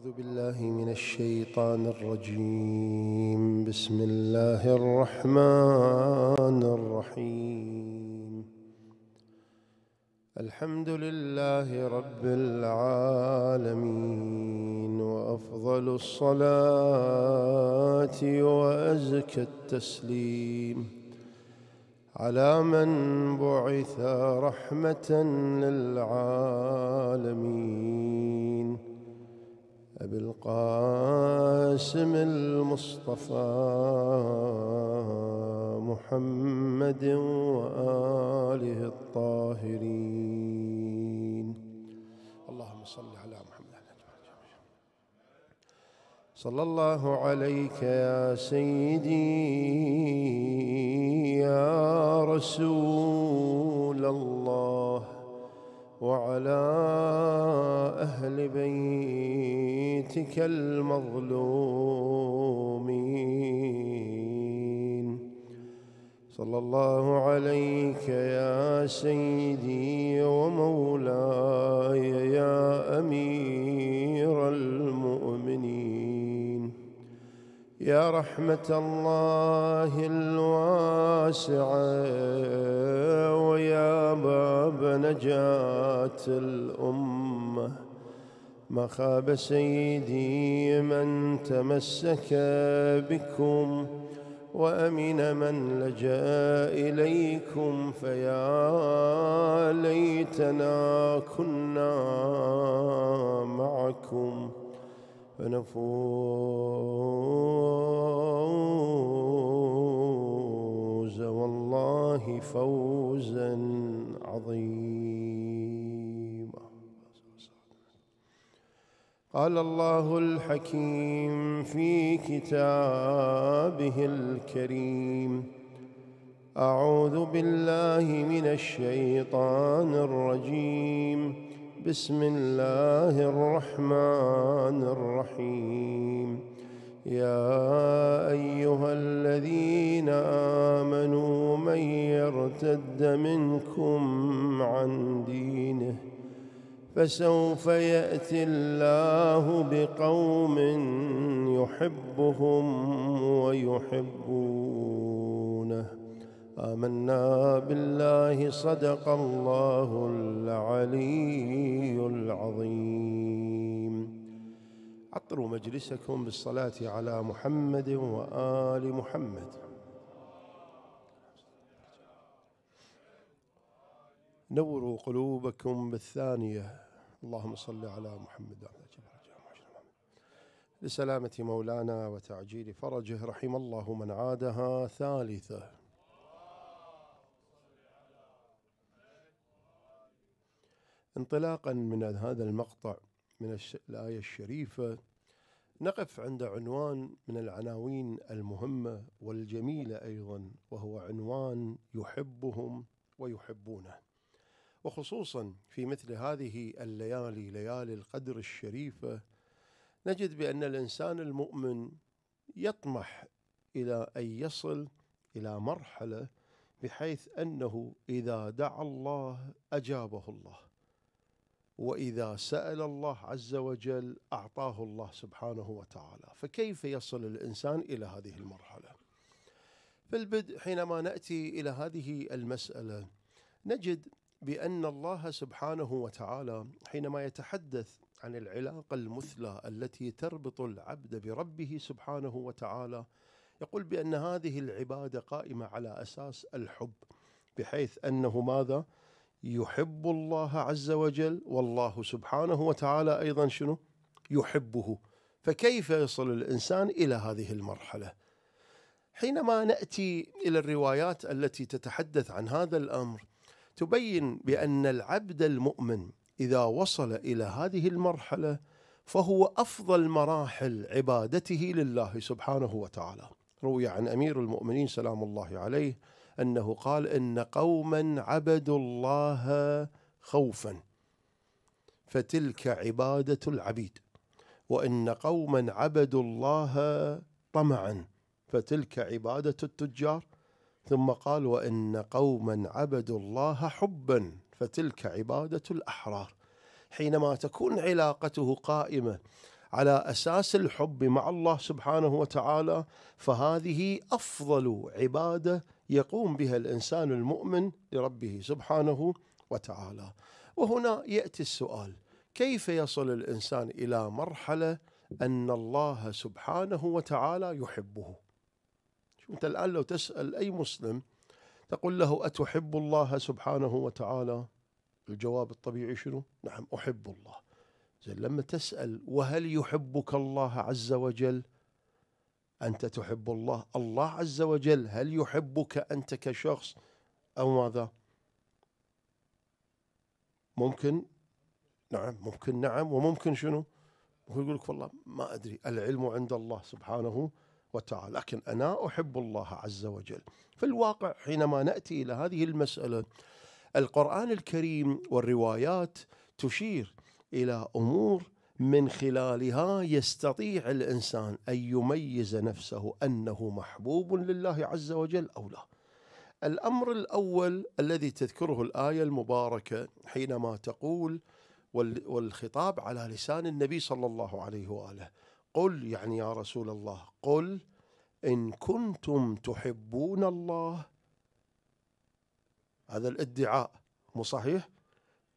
أعوذ بالله من الشيطان الرجيم. بسم الله الرحمن الرحيم. الحمد لله رب العالمين وأفضل الصلاة وأزكى التسليم. على من بعث رحمة للعالمين. أبي القاسم المصطفى محمد وآله الطاهرين. اللهم صل على محمد. صلى الله عليك يا سيدي يا رسول الله وعلى أهل بيتك المظلومين. صلى الله عليك يا سيدي ومولاي يا أمير المؤمنين. يا رحمة الله الواسعة ويا باب نجاة الأمة. ما خاب سيدي من تمسك بكم وأمن من لجأ إليكم فيا ليتنا كنا معكم فنفوز والله فوزا عظيما. قال الله الحكيم في كتابه الكريم. أعوذ بالله من الشيطان الرجيم. بسم الله الرحمن الرحيم. يا أيها الذين آمنوا من يرتد منكم عن دينه فسوف يأتي الله بقوم يحبهم ويحبونه. آمنا بالله صدق الله العلي العظيم. عطروا مجلسكم بالصلاة على محمد وآل محمد. نوروا قلوبكم بالثانية. اللهم صل على محمد لسلامة مولانا وتعجيل فرجه رحم الله من عادها. ثالثة. انطلاقا من هذا المقطع من الآية الشريفة نقف عند عنوان من العناوين المهمة والجميلة أيضا وهو عنوان يحبهم ويحبونه. وخصوصا في مثل هذه الليالي ليالي القدر الشريفة نجد بأن الإنسان المؤمن يطمح إلى أن يصل إلى مرحلة بحيث أنه إذا دعا الله أجابه الله وإذا سأل الله عز وجل أعطاه الله سبحانه وتعالى. فكيف يصل الإنسان إلى هذه المرحلة؟ في البدء حينما نأتي إلى هذه المسألة نجد بأن الله سبحانه وتعالى حينما يتحدث عن العلاقة المثلى التي تربط العبد بربه سبحانه وتعالى يقول بأن هذه العبادة قائمة على أساس الحب بحيث أنه ماذا؟ يحب الله عز وجل والله سبحانه وتعالى أيضا شنو؟ يحبه فكيف يصل الإنسان إلى هذه المرحلة؟ حينما نأتي إلى الروايات التي تتحدث عن هذا الأمر تبين بأن العبد المؤمن إذا وصل إلى هذه المرحلة فهو أفضل مراحل عبادته لله سبحانه وتعالى. روي عن أمير المؤمنين سلام الله عليه أنه قال إن قوما عبدوا الله خوفا فتلك عبادة العبيد وإن قوما عبدوا الله طمعا فتلك عبادة التجار ثم قال وإن قوما عبدوا الله حبا فتلك عبادة الأحرار. حينما تكون علاقته قائمة على أساس الحب مع الله سبحانه وتعالى فهذه أفضل عبادة يقوم بها الإنسان المؤمن لربه سبحانه وتعالى. وهنا يأتي السؤال كيف يصل الإنسان إلى مرحلة أن الله سبحانه وتعالى يحبه؟ أنت الآن لو تسأل أي مسلم تقول له أتحب الله سبحانه وتعالى؟ الجواب الطبيعي شنو؟ نعم أحب الله. زين لما تسأل وهل يحبك الله عز وجل؟ أنت تحب الله الله عز وجل. هل يحبك أنت كشخص أو ماذا؟ ممكن؟ نعم ممكن نعم وممكن شنو؟ هو يقول لك والله ما أدري العلم عند الله سبحانه وتعالى. لكن أنا أحب الله عز وجل. في الواقع حينما نأتي إلى هذه المسألة القرآن الكريم والروايات تشير إلى أمور من خلالها يستطيع الإنسان أن يميز نفسه أنه محبوب لله عز وجل أو لا. الأمر الأول الذي تذكره الآية المباركة حينما تقول والخطاب على لسان النبي صلى الله عليه وآله قل يعني يا رسول الله قل إن كنتم تحبون الله. هذا الادعاء مو صحيح؟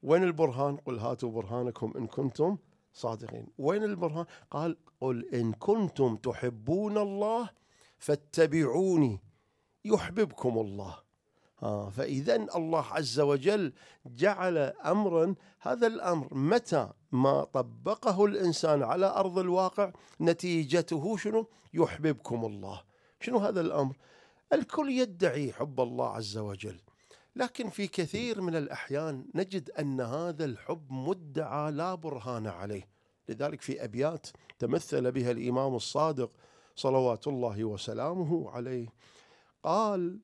وين البرهان؟ قل هاتوا برهانكم إن كنتم صادقين. وين البرهان؟ قال قل إن كنتم تحبون الله فاتبعوني يحببكم الله. آه فإذا الله عز وجل جعل أمرا هذا الأمر متى ما طبقه الإنسان على أرض الواقع نتيجته شنو؟ يحببكم الله. شنو هذا الأمر؟ الكل يدعي حب الله عز وجل لكن في كثير من الأحيان نجد أن هذا الحب مدعى لا برهان عليه. لذلك في أبيات تمثل بها الإمام الصادق صلوات الله وسلامه عليه قال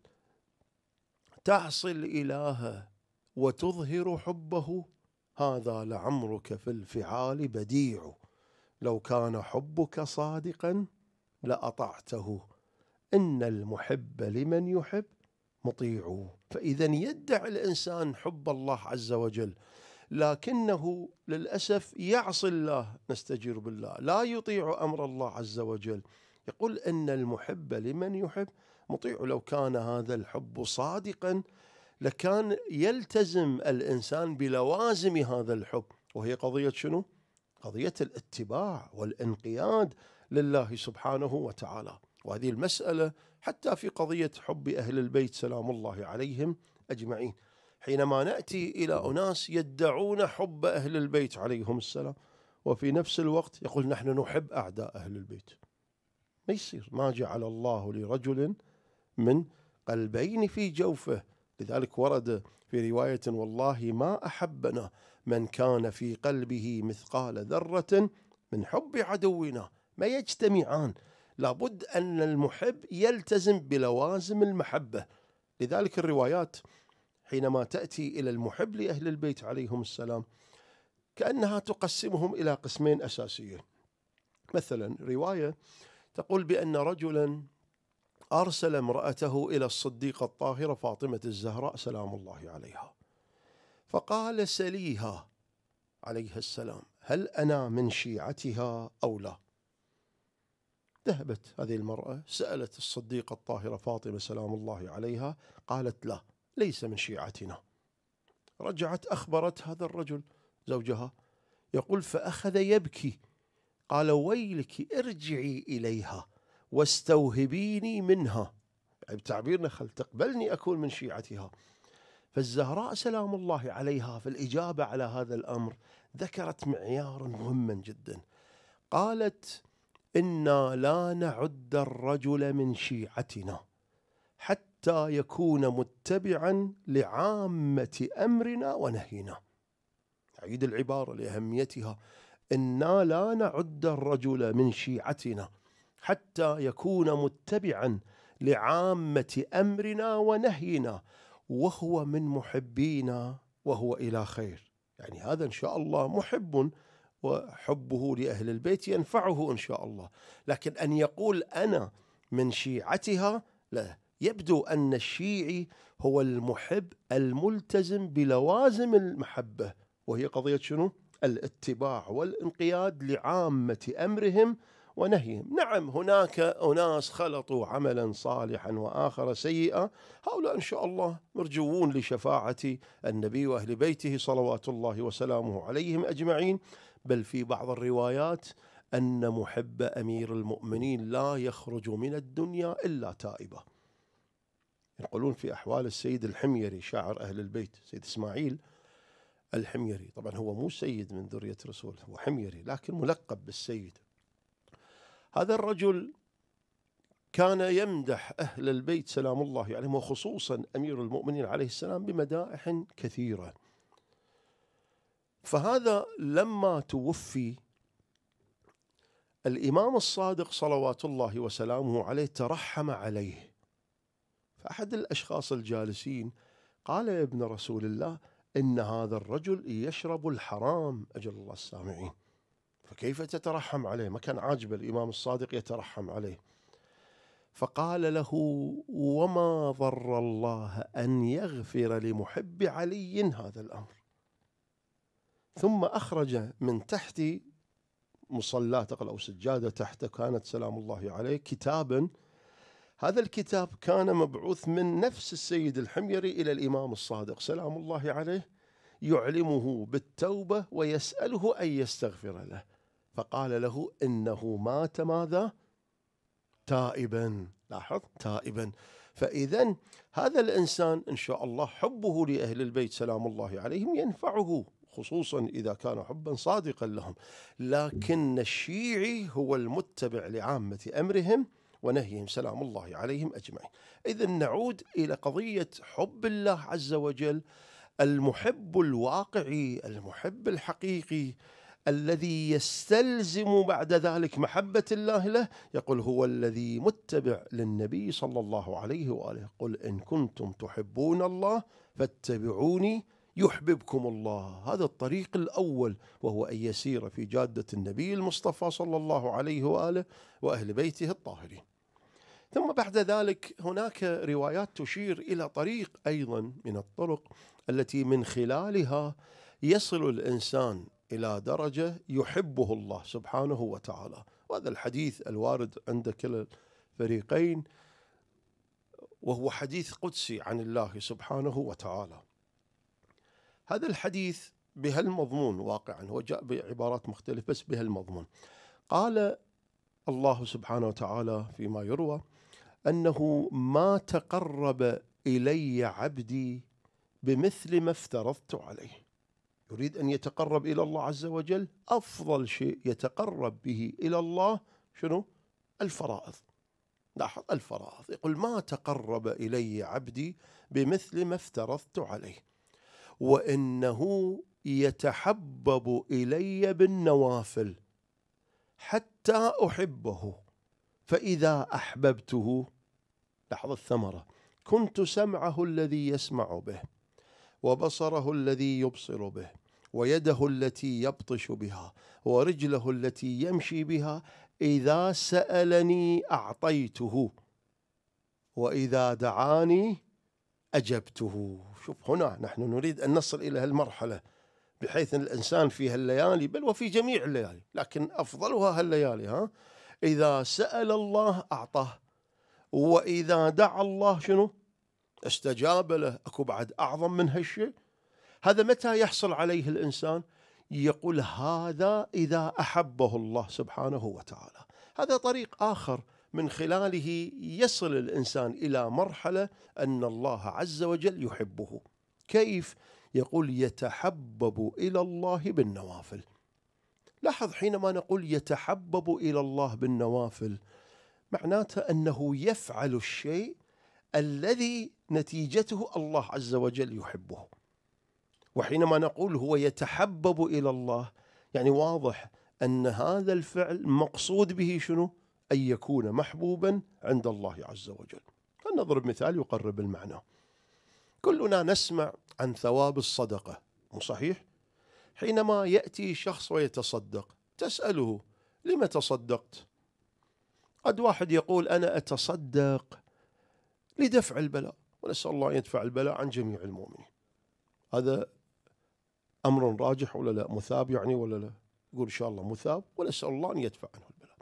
تعصي الإله وتظهر حبه هذا لعمرك في الفعال بديع. لو كان حبك صادقا لأطعته. إن المحب لمن يحب مطيع. فاذا يدعي الإنسان حب الله عز وجل. لكنه للأسف يعصي الله نستجير بالله. لا يطيع أمر الله عز وجل. يقول إن المحب لمن يحب مطيع. لو كان هذا الحب صادقا لكان يلتزم الإنسان بلوازم هذا الحب. وهي قضية شنو؟ قضية الاتباع والانقياد لله سبحانه وتعالى. وهذه المسألة حتى في قضية حب أهل البيت سلام الله عليهم أجمعين. حينما نأتي إلى أناس يدعون حب أهل البيت عليهم السلام وفي نفس الوقت يقول نحن نحب أعداء أهل البيت. ما يصير؟ ما جعل الله لرجل من قلبين في جوفه لذلك ورد في رواية والله ما أحبنا من كان في قلبه مثقال ذرة من حب عدونا ما يجتمعان. لابد أن المحب يلتزم بلوازم المحبة. لذلك الروايات حينما تأتي إلى المحب لأهل البيت عليهم السلام كأنها تقسمهم إلى قسمين أساسيين. مثلا رواية تقول بأن رجلا أرسل امرأته إلى الصديقة الطاهرة فاطمة الزهراء سلام الله عليها. فقال سليها عليه السلام هل أنا من شيعتها أو لا؟ ذهبت هذه المرأة سألت الصديقة الطاهرة فاطمة سلام الله عليها قالت لا ليس من شيعتنا. رجعت أخبرت هذا الرجل زوجها يقول فأخذ يبكي. قال ويلك ارجعي إليها. واستوهبيني منها. يعني بتعبيرنا خل تقبلني أكون من شيعتها. فالزهراء سلام الله عليها في الإجابة على هذا الأمر ذكرت معيارا مهما جدا. قالت إنا لا نعد الرجل من شيعتنا حتى يكون متبعا لعامة أمرنا ونهينا. أعيد العبارة لأهميتها. إنا لا نعد الرجل من شيعتنا حتى يكون متبعا لعامة أمرنا ونهينا وهو من محبينا وهو إلى خير. يعني هذا إن شاء الله محب وحبه لأهل البيت ينفعه إن شاء الله. لكن أن يقول أنا من شيعتها لا. يبدو أن الشيعي هو المحب الملتزم بلوازم المحبة وهي قضية شنو؟ الاتباع والانقياد لعامة أمرهم ونهيهم. نعم هناك أناس خلطوا عملا صالحا وآخر سيئا هؤلاء إن شاء الله مرجوون لشفاعة النبي وأهل بيته صلوات الله وسلامه عليهم أجمعين. بل في بعض الروايات أن محب أمير المؤمنين لا يخرج من الدنيا إلا تائبا يقولون في أحوال السيد الحميري شاعر أهل البيت سيد إسماعيل الحميري. طبعا هو مو سيد من ذرية رسول هو حميري لكن ملقب بالسيد. هذا الرجل كان يمدح أهل البيت سلام الله عليهم وخصوصا أمير المؤمنين عليه السلام بمدائح كثيرة. فهذا لما توفي الإمام الصادق صلوات الله وسلامه عليه ترحم عليه. فأحد الأشخاص الجالسين قال يا ابن رسول الله إن هذا الرجل يشرب الحرام. أجل الله السامعين. فكيف تترحم عليه؟ ما كان عاجب الإمام الصادق يترحم عليه. فقال له وما ضر الله أن يغفر لمحب علي هذا الأمر؟ ثم أخرج من تحت مصلاة أو سجادة تحت كانت سلام الله عليه كتابا. هذا الكتاب كان مبعوث من نفس السيد الحميري إلى الإمام الصادق سلام الله عليه يعلمه بالتوبة ويسأله أن يستغفر له. فقال له إنه مات ماذا؟ تائبا. لاحظ؟ تائبا. فإذا هذا الإنسان إن شاء الله حبه لأهل البيت سلام الله عليهم ينفعه خصوصا إذا كان حبا صادقا لهم. لكن الشيعي هو المتبع لعامة أمرهم ونهيهم سلام الله عليهم أجمعين. إذا نعود إلى قضية حب الله عز وجل المحب الواقعي المحب الحقيقي. الذي يستلزم بعد ذلك محبة الله له يقول هو الذي متبع للنبي صلى الله عليه وآله. قل إن كنتم تحبون الله فاتبعوني يحببكم الله. هذا الطريق الأول وهو أن يسير في جادة النبي المصطفى صلى الله عليه وآله وأهل بيته الطاهرين. ثم بعد ذلك هناك روايات تشير إلى طريق أيضا من الطرق التي من خلالها يصل الإنسان إلى درجة يحبه الله سبحانه وتعالى. وهذا الحديث الوارد عند كلا الفريقين وهو حديث قدسي عن الله سبحانه وتعالى. هذا الحديث بهالمضمون واقعا هو جاء بعبارات مختلفة بس بهالمضمون. قال الله سبحانه وتعالى فيما يروى أنه ما تقرب إلي عبدي بمثل ما افترضت عليه يريد أن يتقرب إلى الله عز وجل أفضل شيء يتقرب به إلى الله شنو؟ الفرائض. لاحظ الفرائض. يقول ما تقرب إلي عبدي بمثل ما افترضت عليه وإنه يتحبب إلي بالنوافل حتى أحبه. فإذا أحببته لاحظ الثمرة كنت سمعه الذي يسمع به وبصره الذي يبصر به. ويده التي يبطش بها ورجله التي يمشي بها إذا سألني أعطيته وإذا دعاني أجبته. شوف هنا نحن نريد أن نصل إلى هالمرحلة بحيث أن الإنسان في هالليالي بل وفي جميع الليالي لكن أفضلها هالليالي ها؟ إذا سأل الله أعطاه وإذا دعا الله شنو؟ استجاب له. أكو بعد أعظم من هالشيء؟ هذا متى يحصل عليه الإنسان؟ يقول هذا إذا أحبه الله سبحانه وتعالى. هذا طريق آخر من خلاله يصل الإنسان إلى مرحلة أن الله عز وجل يحبه. كيف؟ يقول يتحبب إلى الله بالنوافل. لاحظ حينما نقول يتحبب إلى الله بالنوافل معناته أنه يفعل الشيء الذي نتيجته الله عز وجل يحبه. وحينما نقول هو يتحبب إلى الله يعني واضح أن هذا الفعل مقصود به شنو؟ أن يكون محبوبا عند الله عز وجل. نضرب مثال يقرب المعنى. كلنا نسمع عن ثواب الصدقة، مو صحيح؟ حينما يأتي شخص ويتصدق تسأله لم تصدقت؟ قد واحد يقول أنا أتصدق لدفع البلاء ونسأل الله أن يدفع البلاء عن جميع المؤمنين. هذا أمر راجح ولا لا؟ مثاب يعني ولا لا؟ يقول إن شاء الله مثاب ونسأل الله أن يدفع عنه البلاء.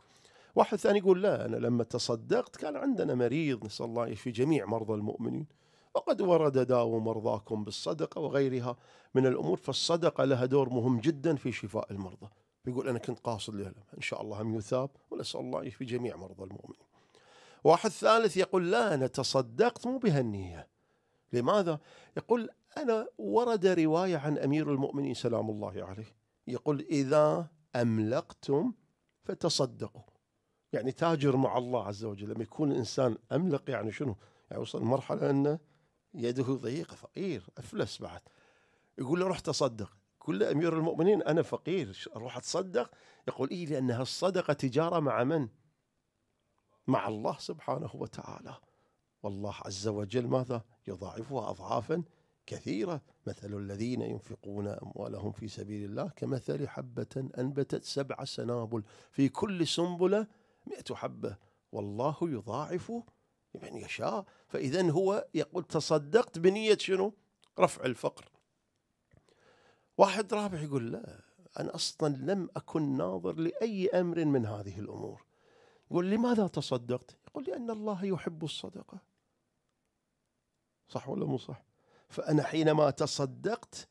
واحد ثاني يقول لا أنا لما تصدقت كان عندنا مريض نسأل الله يشفي جميع مرضى المؤمنين. وقد ورد داووا مرضاكم بالصدقة وغيرها من الأمور فالصدقة لها دور مهم جدا في شفاء المرضى. يقول أنا كنت قاصد له إن شاء الله هم يثاب ونسأل الله يشفي جميع مرضى المؤمنين. واحد ثالث يقول لا أنا تصدقت مو بهالنية. لماذا؟ يقول أنا ورد رواية عن أمير المؤمنين سلام الله عليه يقول إذا أملقتم فتصدقوا. يعني تاجر مع الله عز وجل لما يكون الإنسان أملق يعني شنو؟ يعني وصل مرحلة أنه يده ضيقة فقير أفلس بعد. يقول له روح تصدق. كل أمير المؤمنين أنا فقير أروح أتصدق يقول إيه لأنها الصدقة تجارة مع من؟ مع الله سبحانه وتعالى. والله عز وجل ماذا؟ يضاعفها أضعافا كثيرة. مثل الذين ينفقون أموالهم في سبيل الله كمثل حبة أنبتت سبع سنابل في كل سنبلة مئة حبة. والله يضاعف لمن يشاء. فإذا هو يقول تصدقت بنية شنو؟ رفع الفقر. واحد رابع يقول لا أنا أصلا لم أكن ناظر لأي أمر من هذه الأمور. يقول لماذا تصدقت؟ يقول لأن الله يحب الصدقة. صح ولا مو صح؟ فأنا حينما تصدقت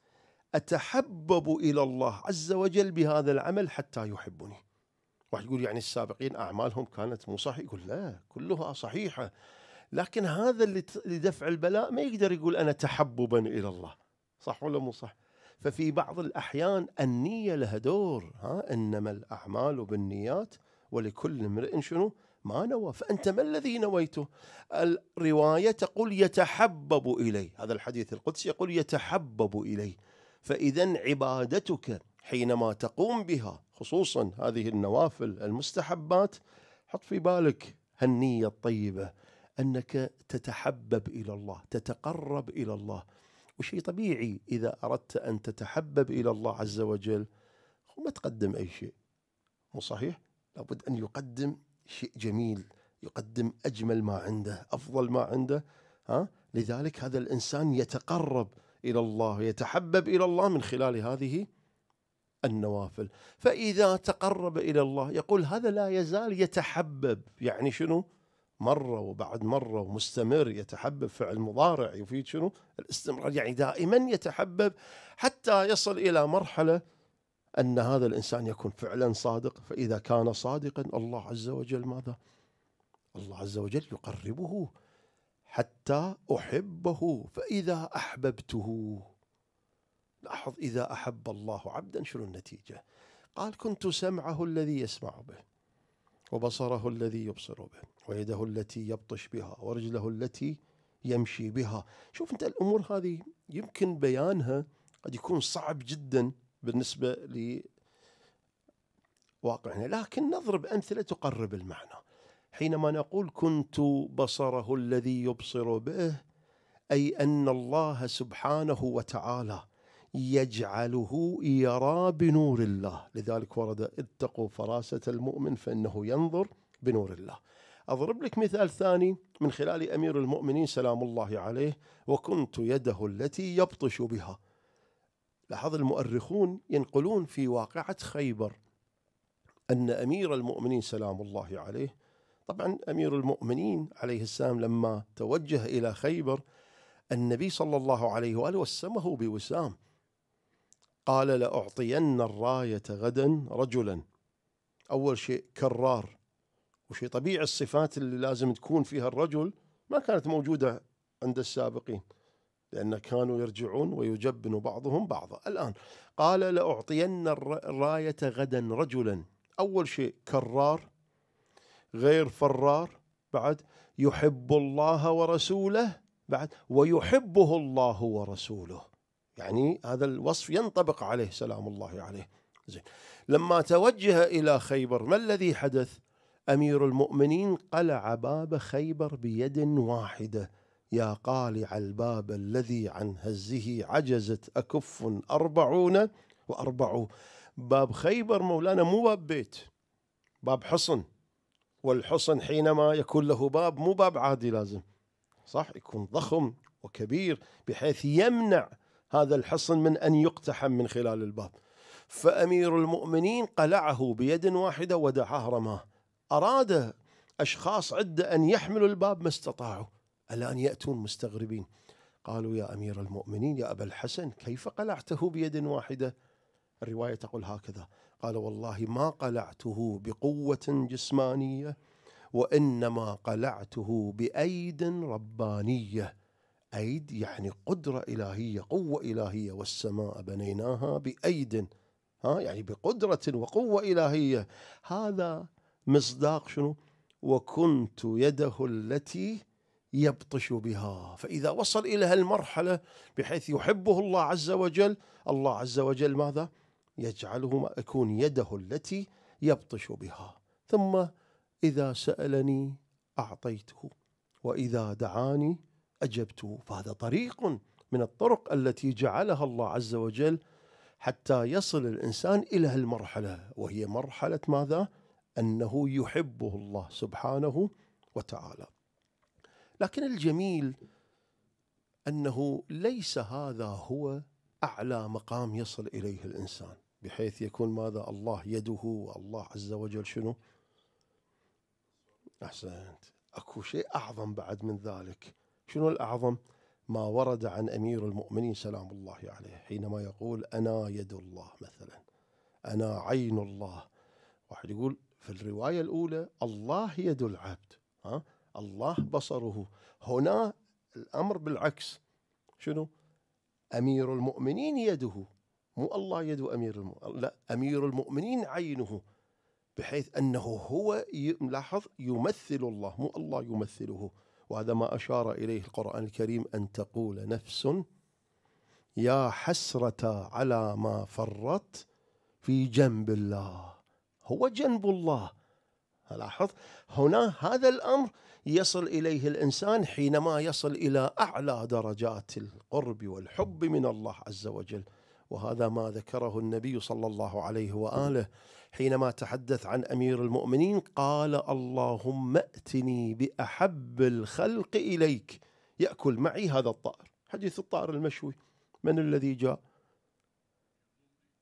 أتحبب إلى الله عز وجل بهذا العمل حتى يحبني. واحد يقول يعني السابقين أعمالهم كانت مو صحيحة. يقول لا كلها صحيحة. لكن هذا اللي لدفع البلاء ما يقدر يقول أنا تحببا إلى الله. صح ولا مو صح؟ ففي بعض الأحيان النية لها دور ها؟ إنما الأعمال بالنيات ولكل امرئ شنو؟ ما نوى فأنت ما الذي نويته؟ الرواية تقول يتحبب إليه هذا الحديث القدسي يقول يتحبب إليه. فإذا عبادتك حينما تقوم بها خصوصا هذه النوافل المستحبات حط في بالك هالنية الطيبة أنك تتحبب إلى الله تتقرب إلى الله. وشيء طبيعي إذا أردت أن تتحبب إلى الله عز وجل ما تقدم أي شيء. مو صحيح؟ لابد أن يقدم شيء جميل يقدم أجمل ما عنده أفضل ما عنده ها؟ لذلك هذا الإنسان يتقرب إلى الله يتحبب إلى الله من خلال هذه النوافل. فإذا تقرب إلى الله يقول هذا لا يزال يتحبب. يعني شنو؟ مرة وبعد مرة ومستمر يتحبب فعل مضارع يفيد شنو؟ الاستمرار. يعني دائما يتحبب حتى يصل إلى مرحلة أن هذا الإنسان يكون فعلا صادق فإذا كان صادقا الله عز وجل ماذا؟ الله عز وجل يقربه حتى أحبه. فإذا أحببته لاحظ إذا أحب الله عبدا شنو النتيجة؟ قال كنت سمعه الذي يسمع به وبصره الذي يبصر به ويده التي يبطش بها ورجله التي يمشي بها. شوف أنت الأمور هذه يمكن بيانها قد يكون صعب جدا بالنسبة لواقعنا لكن نضرب أمثلة تقرب المعنى. حينما نقول كنت بصره الذي يبصر به أي أن الله سبحانه وتعالى يجعله يرى بنور الله. لذلك ورد اتقوا فراسة المؤمن فإنه ينظر بنور الله. أضرب لك مثال ثاني من خلال أمير المؤمنين سلام الله عليه وكنت يده التي يبطش بها. لاحظ المؤرخون ينقلون في واقعة خيبر أن أمير المؤمنين سلام الله عليه طبعا أمير المؤمنين عليه السلام لما توجه إلى خيبر النبي صلى الله عليه وآله وسمه بوسام قال لأعطين الراية غدا رجلا. أول شيء كرار وشيء طبيعي الصفات اللي لازم تكون فيها الرجل ما كانت موجودة عند السابقين. لأن كانوا يرجعون ويجبن بعضهم بعضا. الآن قال لأعطين الراية غدا رجلا. أول شيء كرار غير فرار بعد يحب الله ورسوله بعد ويحبه الله ورسوله. يعني هذا الوصف ينطبق عليه سلام الله عليه. زين. لما توجه إلى خيبر ما الذي حدث؟ أمير المؤمنين قلع باب خيبر بيد واحدة. يا قالع الباب الذي عن هزه عجزت أكف أربعون وأربع. باب خيبر مولانا مو باب بيت باب حصن. والحصن حينما يكون له باب مو باب عادي لازم صح؟ يكون ضخم وكبير بحيث يمنع هذا الحصن من أن يقتحم من خلال الباب. فأمير المؤمنين قلعه بيد واحدة ودعاه رماه. أراد أشخاص عدة أن يحملوا الباب ما استطاعوا. الآن يأتون مستغربين. قالوا يا أمير المؤمنين يا أبا الحسن كيف قلعته بيد واحدة؟ الرواية تقول هكذا. قال والله ما قلعته بقوة جسمانية وإنما قلعته بأيد ربانية. أيد يعني قدرة إلهية قوة إلهية والسماء بنيناها بأيد ها يعني بقدرة وقوة إلهية. هذا مصداق شنو؟ وكنت يده التي يبطش بها. فإذا وصل إلى هالمرحلة بحيث يحبه الله عز وجل الله عز وجل ماذا؟ يجعله يكون يده التي يبطش بها. ثم إذا سألني أعطيته وإذا دعاني أجبته. فهذا طريق من الطرق التي جعلها الله عز وجل حتى يصل الإنسان إلى المرحلة وهي مرحلة ماذا؟ أنه يحبه الله سبحانه وتعالى. لكن الجميل أنه ليس هذا هو أعلى مقام يصل إليه الإنسان بحيث يكون ماذا؟ الله يده والله عز وجل شنو؟ أحسنت. أكو شيء أعظم بعد من ذلك. شنو الأعظم؟ ما ورد عن أمير المؤمنين سلام الله عليه حينما يقول أنا يد الله مثلا. أنا عين الله. واحد يقول في الرواية الأولى الله يد العبد ها؟ الله بصره. هنا الأمر بالعكس. شنو؟ أمير المؤمنين يده. مو الله يد أمير المؤمنين لا أمير المؤمنين عينه. بحيث أنه هو لاحظ يمثل الله. مو الله يمثله. وهذا ما أشار إليه القرآن الكريم أن تقول نفس يا حسرة على ما فرط في جنب الله. هو جنب الله. لاحظ هنا هذا الأمر يصل إليه الإنسان حينما يصل إلى أعلى درجات القرب والحب من الله عز وجل. وهذا ما ذكره النبي صلى الله عليه وآله حينما تحدث عن أمير المؤمنين قال اللهم ائتني بأحب الخلق إليك. يأكل معي هذا الطائر حديث الطائر المشوي. من الذي جاء؟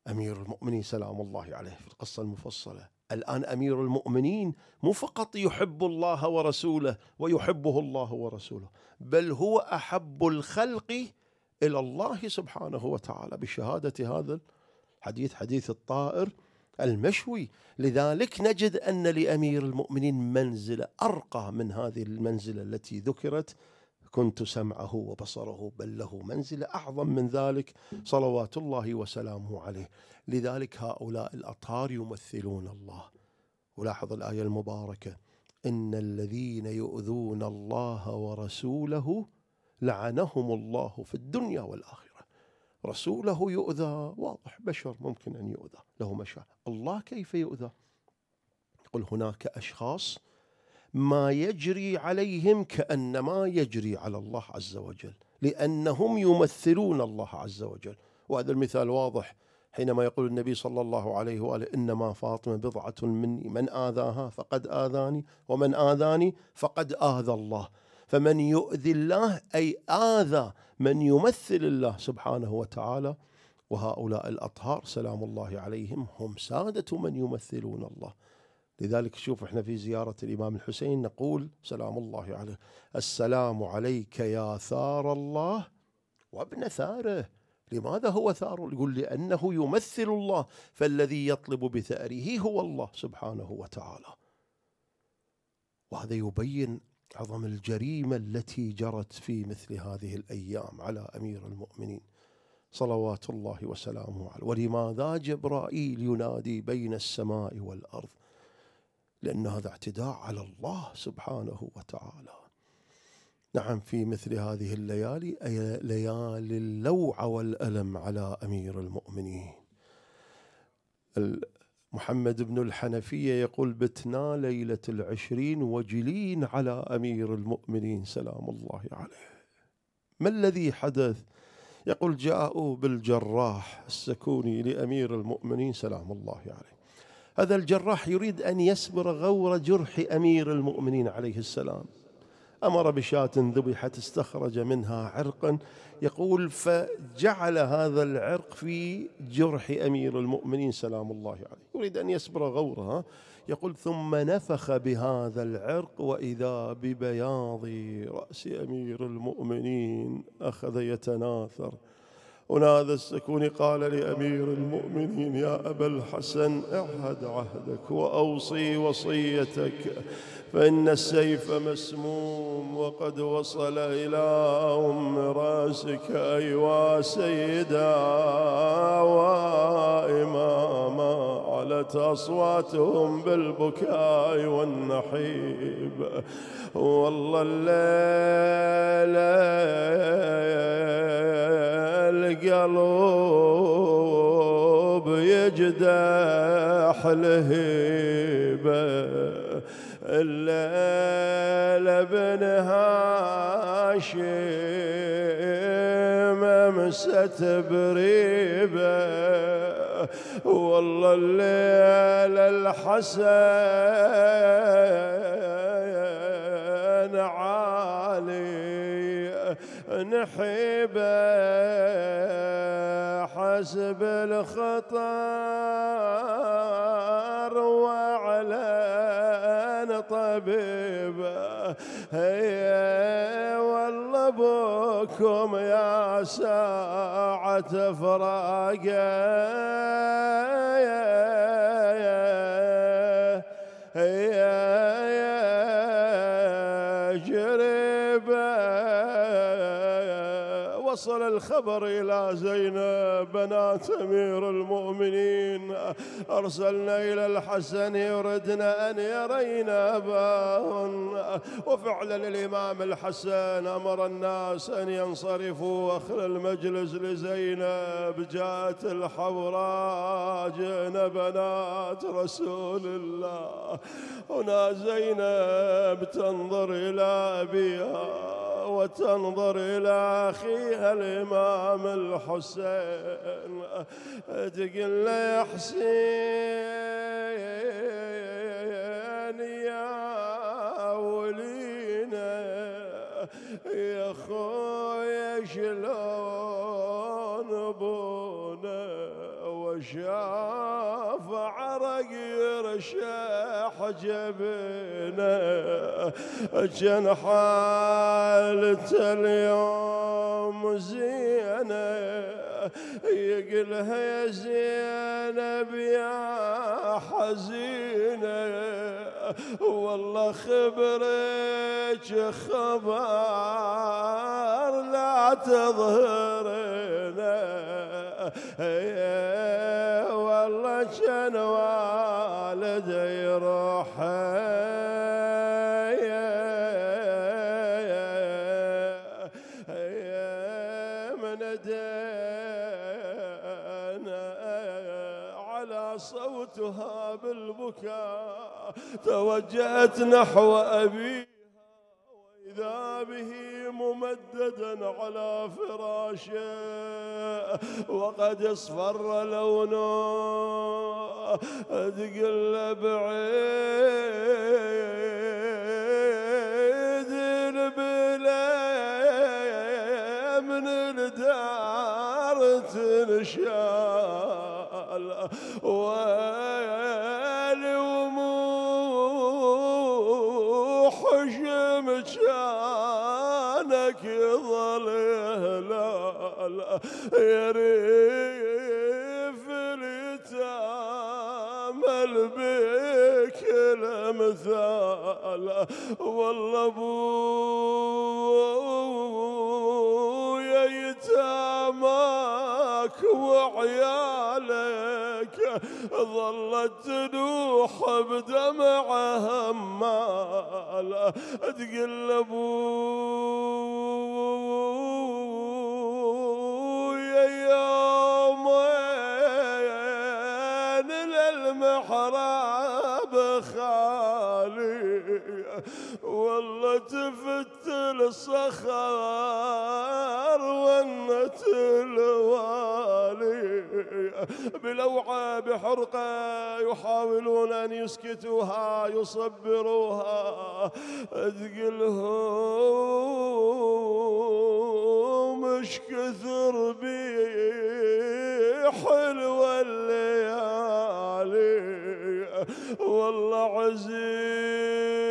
أمير المؤمنين سلام الله عليه في القصة المفصلة. الآن أمير المؤمنين مو فقط يحب الله ورسوله ويحبه الله ورسوله بل هو أحب الخلق إلى الله سبحانه وتعالى. بشهادة هذا الحديث حديث الطائر المشوي. لذلك نجد أن لأمير المؤمنين منزلة أرقى من هذه المنزلة التي ذكرت كنت سمعه وبصره بل له منزلة أعظم من ذلك صلوات الله وسلامه عليه. لذلك هؤلاء الأطهار يمثلون الله. ولاحظ الآية المباركة إن الذين يؤذون الله ورسوله لعنهم الله في الدنيا والآخرة. رسوله يؤذى واضح بشر ممكن أن يؤذى له مشاعر. الله كيف يؤذى؟ يقول هناك أشخاص ما يجري عليهم كأنما يجري على الله عز وجل لأنهم يمثلون الله عز وجل. وهذا المثال واضح حينما يقول النبي صلى الله عليه وآله إنما فاطمة بضعة مني من آذاها فقد آذاني ومن آذاني فقد آذى الله. فمن يؤذي الله أي آذى من يمثل الله سبحانه وتعالى وهؤلاء الأطهار سلام الله عليهم هم سادة من يمثلون الله. لذلك شوف إحنا في زيارة الإمام الحسين نقول سلام الله عليه. السلام عليك يا ثار الله وابن ثاره. لماذا هو ثار؟ يقول لأنه يمثل الله فالذي يطلب بثأره هو الله سبحانه وتعالى. وهذا يبين عظم الجريمة التي جرت في مثل هذه الأيام على أمير المؤمنين. صلوات الله وسلامه عليه. ولماذا جبرائيل ينادي بين السماء والأرض؟ لأن هذا اعتداء على الله سبحانه وتعالى. نعم في مثل هذه الليالي أي ليالي اللوع والألم على أمير المؤمنين. محمد بن الحنفية يقول بتنا ليلة العشرين وجلين على أمير المؤمنين. سلام الله عليه. ما الذي حدث؟ يقول جاءوا بالجراح السكوني لأمير المؤمنين. سلام الله عليه. هذا الجراح يريد أن يسبر غور جرح أمير المؤمنين عليه السلام. أمر بشاة ذبحت استخرج منها عرقا. يقول فجعل هذا العرق في جرح أمير المؤمنين سلام الله عليه. يريد أن يسبر غورها. يقول ثم نفخ بهذا العرق وإذا ببياض رأس أمير المؤمنين أخذ يتناثر. ونادى السكون قال لأمير المؤمنين يا أبا الحسن اعهد عهدك وأوصي وصيتك فإن السيف مسموم وقد وصل إلى أم رأسك أيوا سيدا وإماما. علت أصواتهم بالبكاء والنحيب. والله الليل القلب يجدح لهيبه الليل ابن هاشم امست بريبه. والله الليل الحسن عالي نحيبه حسب الخطر وعلى طبيبه هي بكم يا ساعة فراقه. الخبر إلى زينب بنات أمير المؤمنين. أرسلنا إلى الحسن يردنا أن يرينا أباهن. وفعلا الإمام الحسن أمر الناس أن ينصرفوا وأخل المجلس لزينب. جاءت الحوراء جئنا بنات رسول الله. هنا زينب تنظر إلى أبيها. وتنظر إلى أخيها الإمام الحسين. تقول له يا حسين يا ولينا. يا خويا شلون أبونا وشاف عرق يرشح جبنا كان حالته اليوم زينة يقلها يا زينب يا حزينة. والله خبرك خبر لا تظهرنا. والله كان والدي يروح؟ من دينا على صوتها بالبكاء توجهت نحو أبيها وإذا به ممددا على فراشه. وقد اصفر لونه تقلب عيد البلا من الدار تنشال. يا ريف اليتامى بك الامثال والله ابويا يتاماك وعيالك ظلت تنوح بدمعها همال تقل ابويا تفت الصخر ونت الوالي. بلوعة بحرقة يحاولون أن يسكتوها يصبروها. تقلهم مش كثر بي حلوة الليالي والله عزيز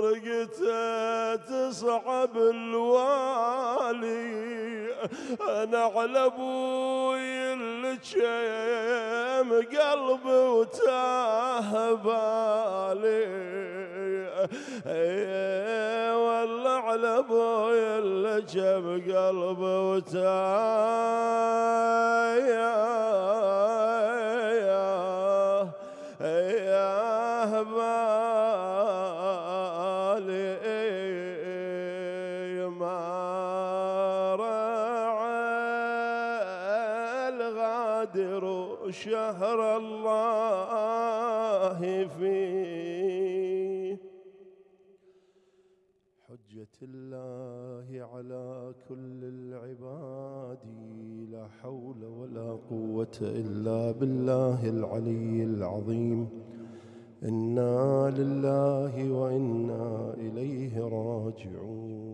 وفرقته تصعب الوالي. أنا على أبوي اللي شيم قلبي وتاه بالي. والله على أبوي اللي شيم قلبي وتاه. حول ولا قوة إلا بالله العلي العظيم. إنا لله وإنا إليه راجعون.